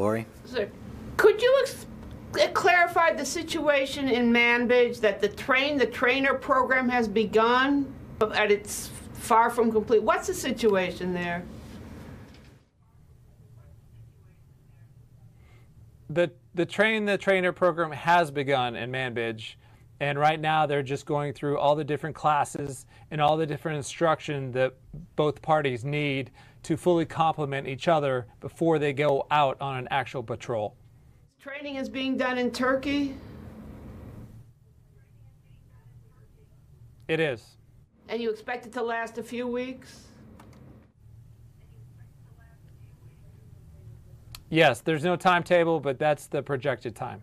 Lori? Sir, could you ex- uh, clarify the situation in Manbij that the train the trainer program has begun, and it's far from complete? What's the situation there? the the train the trainer program has begun in Manbij, and right now they're just going through all the different classes and all the different instruction that both parties need to fully complement each other before they go out on an actual patrol. Training is being done in Turkey, It is. and you expect it to last a few weeks. Yes, there's no timetable, but that's the projected time.